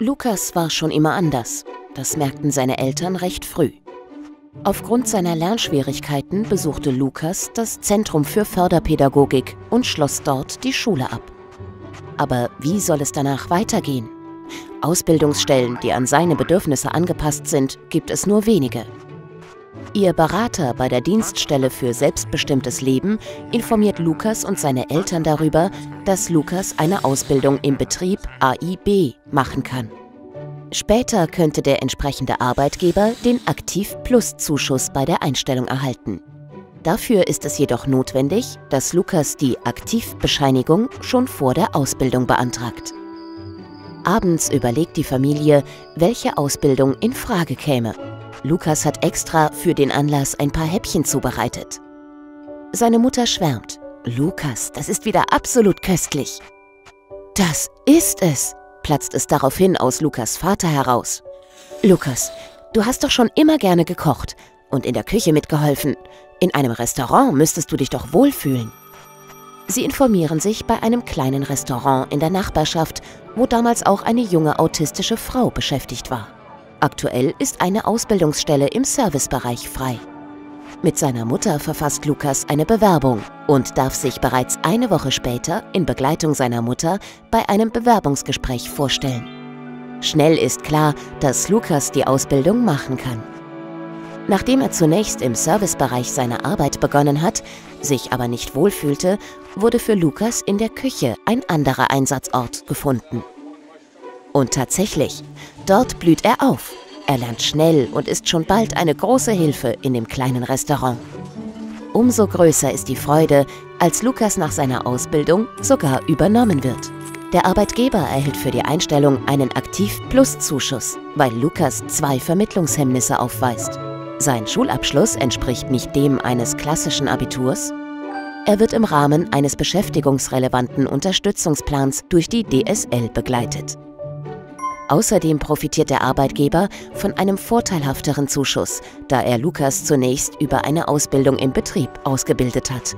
Lukas war schon immer anders. Das merkten seine Eltern recht früh. Aufgrund seiner Lernschwierigkeiten besuchte Lukas das Zentrum für Förderpädagogik und schloss dort die Schule ab. Aber wie soll es danach weitergehen? Ausbildungsstellen, die an seine Bedürfnisse angepasst sind, gibt es nur wenige. Ihr Berater bei der Dienststelle für selbstbestimmtes Leben informiert Lukas und seine Eltern darüber, dass Lukas eine Ausbildung im Betrieb AIB machen kann. Später könnte der entsprechende Arbeitgeber den Aktiv-Plus-Zuschuss bei der Einstellung erhalten. Dafür ist es jedoch notwendig, dass Lukas die Aktivbescheinigung schon vor der Ausbildung beantragt. Abends überlegt die Familie, welche Ausbildung in Frage käme. Lukas hat extra für den Anlass ein paar Häppchen zubereitet. Seine Mutter schwärmt. Lukas, das ist wieder absolut köstlich. Das ist es, platzt es daraufhin aus Lukas Vater heraus. Lukas, du hast doch schon immer gerne gekocht und in der Küche mitgeholfen. In einem Restaurant müsstest du dich doch wohlfühlen. Sie informieren sich bei einem kleinen Restaurant in der Nachbarschaft, wo damals auch eine junge autistische Frau beschäftigt war. Aktuell ist eine Ausbildungsstelle im Servicebereich frei. Mit seiner Mutter verfasst Lukas eine Bewerbung und darf sich bereits eine Woche später in Begleitung seiner Mutter bei einem Bewerbungsgespräch vorstellen. Schnell ist klar, dass Lukas die Ausbildung machen kann. Nachdem er zunächst im Servicebereich seine Arbeit begonnen hat, sich aber nicht wohlfühlte, wurde für Lukas in der Küche ein anderer Einsatzort gefunden. Und tatsächlich, dort blüht er auf. Er lernt schnell und ist schon bald eine große Hilfe in dem kleinen Restaurant. Umso größer ist die Freude, als Lukas nach seiner Ausbildung sogar übernommen wird. Der Arbeitgeber erhält für die Einstellung einen Aktiv-Plus-Zuschuss, weil Lukas zwei Vermittlungshemmnisse aufweist. Sein Schulabschluss entspricht nicht dem eines klassischen Abiturs. Er wird im Rahmen eines beschäftigungsrelevanten Unterstützungsplans durch die DSL begleitet. Außerdem profitiert der Arbeitgeber von einem vorteilhafteren Zuschuss, da er Lukas zunächst über eine Ausbildung im Betrieb ausgebildet hat.